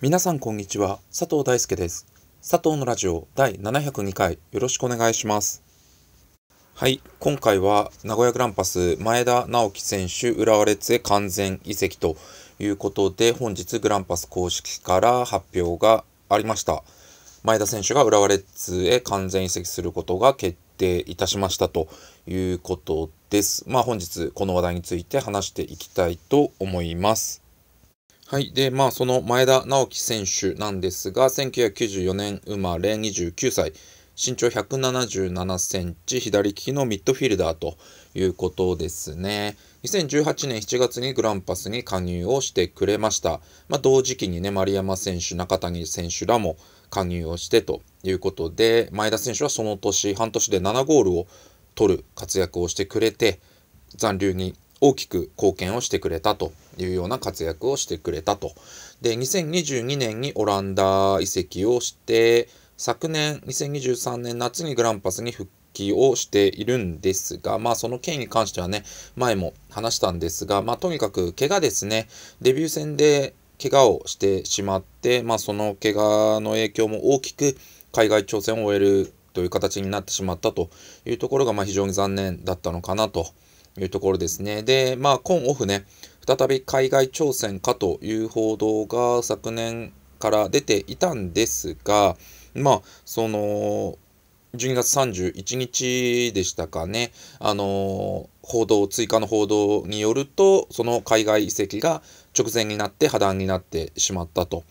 皆さんこんにちは。佐藤大輔です。佐藤のラジオ第702回よろしくお願いします。はい。今回は名古屋グランパス前田直樹選手浦和レッズへ完全移籍ということで本日グランパス公式から発表がありました。前田選手が浦和レッズへ完全移籍することが決定いたしましたということです。まあ本日この話題について話していきたいと思います。はい。で、まあその前田直樹選手なんですが、1994年生まれ29歳。身長177センチ、左利きのミッドフィルダーということですね。2018年7月にグランパスに加入をしてくれました。まあ、同時期にね、丸山選手、中谷選手らも加入をしてということで、前田選手はその年、半年で7ゴールを取る活躍をしてくれて、残留に大きく貢献をしてくれたというような活躍をしてくれたと。で、2022年にオランダ移籍をして、昨年2023年夏にグランパスに復帰をしているんですが、まあその件に関してはね、前も話したんですが、まあとにかく怪我ですね、デビュー戦で怪我をしてしまって、まあその怪我の影響も大きく海外挑戦を終えるという形になってしまったというところが、まあ非常に残念だったのかなというところですね。で、まあ今オフね、再び海外挑戦かという報道が昨年から出ていたんですが、まあ、その、12月31日でしたかね、あの報道、追加の報道によると、その海外移籍が直前になって破談になってしまったと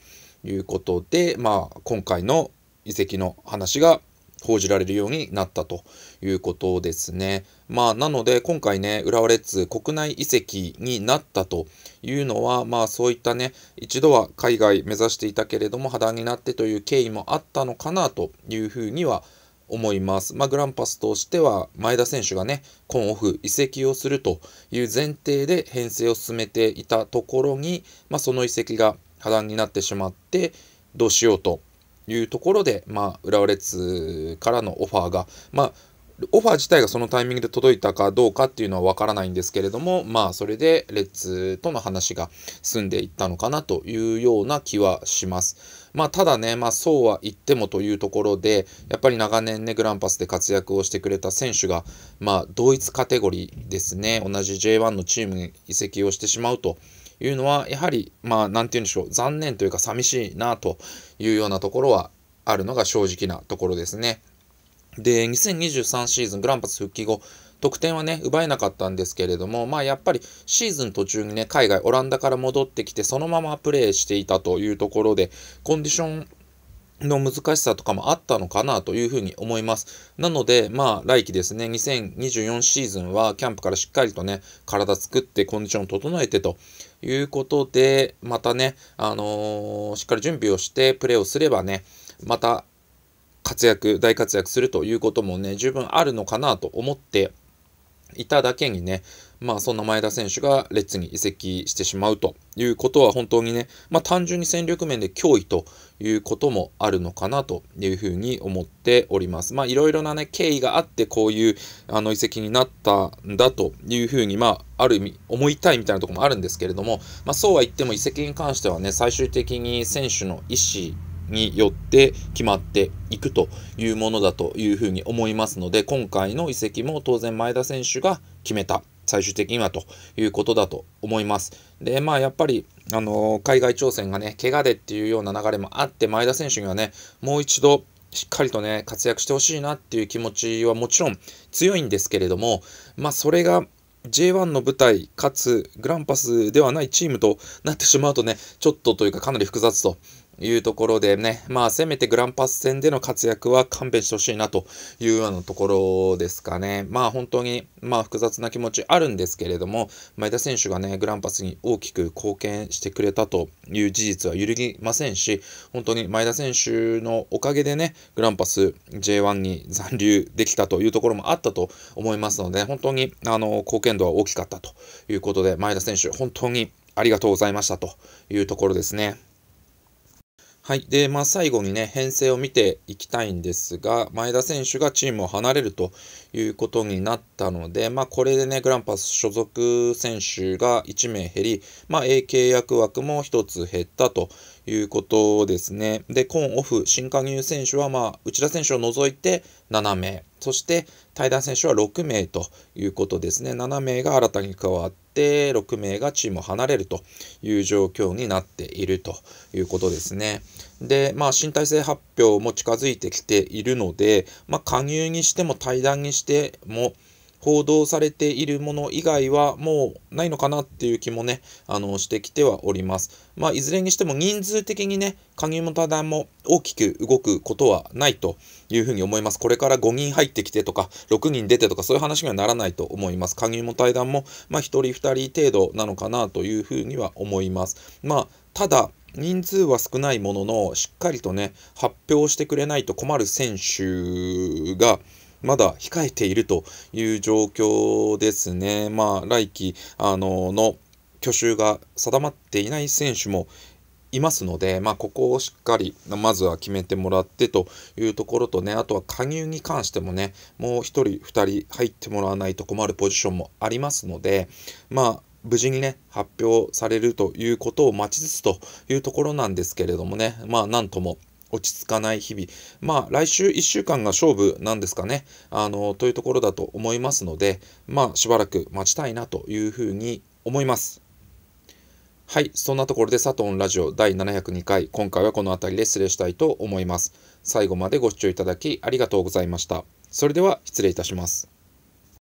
いうことで、まあ、今回の移籍の話が報じられるようになったということですね。まあ、なので、今回ね、浦和レッズ国内移籍になったというのは、まあ、そういったね、一度は海外目指していたけれども、破談になってという経緯もあったのかなというふうには思います。まあ、グランパスとしては、前田選手がね、今オフ移籍をするという前提で編成を進めていたところに、まあ、その移籍が破談になってしまって、どうしようというところで、まあ、浦和レッズからのオファーが、まあ、オファー自体がそのタイミングで届いたかどうかっていうのはわからないんですけれども、まあ、それでレッズとの話が進んでいったのかなというような気はします。まあ、ただね、まあ、そうは言ってもというところで、やっぱり長年ね、グランパスで活躍をしてくれた選手が、まあ、同一カテゴリーですね、同じ J1 のチームに移籍をしてしまうというのは、やはり、まあ、なんて言うんでしょう、残念というか寂しいなというようなところはあるのが正直なところですね。で、2023シーズングランパス復帰後、得点はね、奪えなかったんですけれども、まあやっぱりシーズン途中にね、海外、オランダから戻ってきて、そのままプレーしていたというところで、コンディションの難しさとかもあったのかなというふうに思います。なので、まあ、来季ですね、2024シーズンはキャンプからしっかりとね、体作ってコンディションを整えてということで、またね、あのー、しっかり準備をしてプレーをすればね、また活躍、大活躍するということもね、十分あるのかなと思っていただけにね、まあそんな前田選手がレッツに移籍してしまうということは本当にね、まあ単純に戦力面で脅威ということもあるのかなというふうに思っております。まあいろいろなね、経緯があってこういうあの移籍になったんだというふうに、まあある意味思いたいみたいなところもあるんですけれども、まあそうは言っても移籍に関してはね、最終的に選手の意思によって決まっていくというものだというふうに思いますので、今回の移籍も当然前田選手が決めた。最終的にはということだと思います。で、まあやっぱり、あのー、海外挑戦がね、怪我でっていうような流れもあって、前田選手にはね、もう一度しっかりとね、活躍してほしいなっていう気持ちはもちろん強いんですけれども、まあそれが J1 の舞台、かつグランパスではないチームとなってしまうとね、ちょっとというかかなり複雑というところでね、まあ、せめてグランパス戦での活躍は勘弁してほしいなというようなところですかね。まあ、本当に、まあ、複雑な気持ちあるんですけれども、前田選手がね、グランパスに大きく貢献してくれたという事実は揺るぎませんし、本当に前田選手のおかげでね、グランパス J1 に 残留できたというところもあったと思いますので、本当に、あの、貢献度は大きかったということで、前田選手、本当にありがとうございましたというところですね。はい。で、まあ、最後にね、編成を見ていきたいんですが、前田選手がチームを離れるということになったので、まあ、これでね、グランパス所属選手が1名減り、まあ、A 契約枠も1つ減ったということですね。で、コンオフ、新加入選手は、まあ、内田選手を除いて7名、そして対談選手は6名ということですね。7名が新たに加わって、6名がチームを離れるという状況になっているということですね。で、まあ、新体制発表も近づいてきているので、まあ、加入にしても対談にしても、報道されているもの以外はもうないのかなっていう気もね、あの、してきてはおります。まあ、いずれにしても人数的にね、加入も多段も大きく動くことはないというふうに思います。これから5人入ってきてとか、6人出てとか、そういう話にはならないと思います。加入も対談も、まあ、1人2人程度なのかなというふうには思います。まあ、ただ、人数は少ないものの、しっかりとね、発表してくれないと困る選手が、まだ控えているという状況ですね。まあ、来季、あの、の去就が定まっていない選手もいますので、まあ、ここをしっかり、まずは決めてもらってというところとね、あとは加入に関してもね、もう1人、2人入ってもらわないと困るポジションもありますので、まあ、無事にね、発表されるということを待ちつつというところなんですけれどもね、まあ、なんとも落ち着かない日々。まあ、来週1週間が勝負なんですかね。あの、というところだと思いますので、まあ、しばらく待ちたいなというふうに思います。はい。そんなところで佐藤ラジオ第702回、今回はこの辺りで失礼したいと思います。最後までご視聴いただきありがとうございました。それでは失礼いたします。